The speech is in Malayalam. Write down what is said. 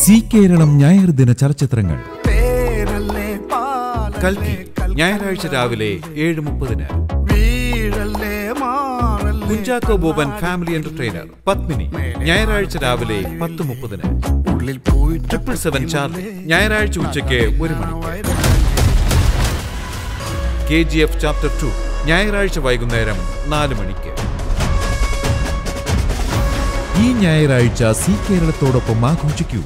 സി കേരളം ഞായർ ദിന ചലച്ചിത്രങ്ങൾ. പേരല്ലേ കൽക്കി ഞായറാഴ്ച രാവിലെ ഏഴ് മുപ്പതിന് വീഴല്ലേ കുഞ്ചാക്കോ ബോബൻ ഫാമിലി എന്റർടൈനർ പത്മിനി. ഞായറാഴ്ച രാവിലെ പത്ത് മുപ്പതിന് ട്രിപ്പിൾ സെവൻ ചാർലി. ഞായറാഴ്ച ഉച്ചയ്ക്ക് ഒരു മണി. K G F chapter two ഞായറാഴ്ച വൈകുന്നേരം നാല് മണിക്ക്. ഈ ഞായറാഴ്ച സി കേരളത്തോടൊപ്പം ആഘോഷിക്കൂ.